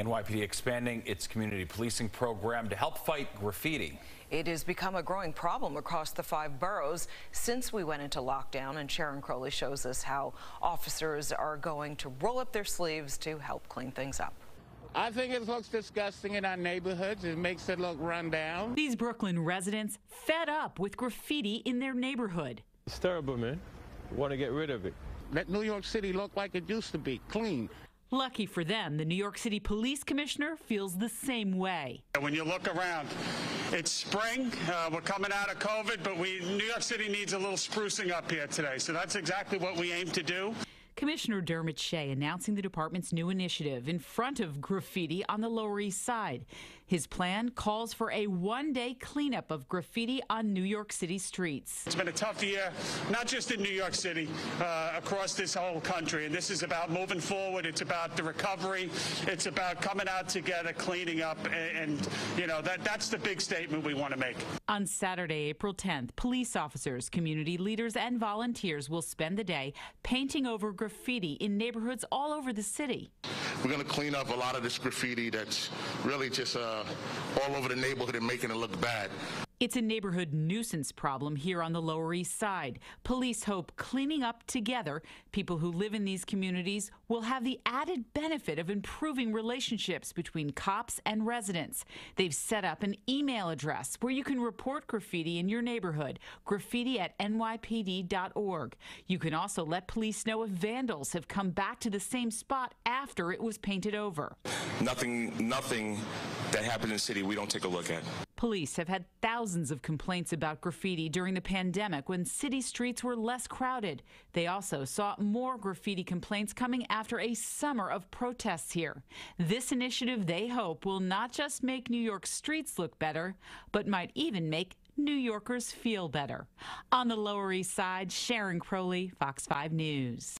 NYPD expanding its community policing program to help fight graffiti. It has become a growing problem across the five boroughs since we went into lockdown, and Sharon Crowley shows us how officers are going to roll up their sleeves to help clean things up. I think it looks disgusting in our neighborhoods. It makes it look run down. These Brooklyn residents fed up with graffiti in their neighborhood. It's terrible, man. We Want to get rid of it. Let New York City look like it used to be, clean. Lucky for them, the New York City Police Commissioner feels the same way. When you look around, it's spring. Uh, we're coming out of COVID, but we New York City needs a little sprucing up here today. So that's exactly what we aim to do. Commissioner Dermot Shea announcing the department's new initiative in front of graffiti on the Lower East Side. His plan calls for a one day cleanup of graffiti on New York City streets. It's been a tough year, not just in New York City, uh, across this whole country. And this is about moving forward. It's about the recovery. It's about coming out together, cleaning up. And, and you know, that, that's the big statement we want to make. On Saturday, April 10th, police officers, community leaders, and volunteers will spend the day painting over graffiti in neighborhoods all over the city. We're going to clean up a lot of this graffiti that's really just uh, all over the neighborhood and making it look bad. It's a neighborhood nuisance problem here on the Lower East Side. Police hope cleaning up together, people who live in these communities will have the added benefit of improving relationships between cops and residents. They've set up an email address where you can report graffiti in your neighborhood, graffiti at nypd.org. You can also let police know if vandals have come back to the same spot after it was painted over. Nothing, nothing that happens in the city we don't take a look at. Police have had thousands of complaints about graffiti during the pandemic when city streets were less crowded. They also saw more graffiti complaints coming after a summer of protests here. This initiative, they hope, will not just make New York streets look better, but might even make New Yorkers feel better. On the Lower East Side, Sharon Crowley, Fox 5 News.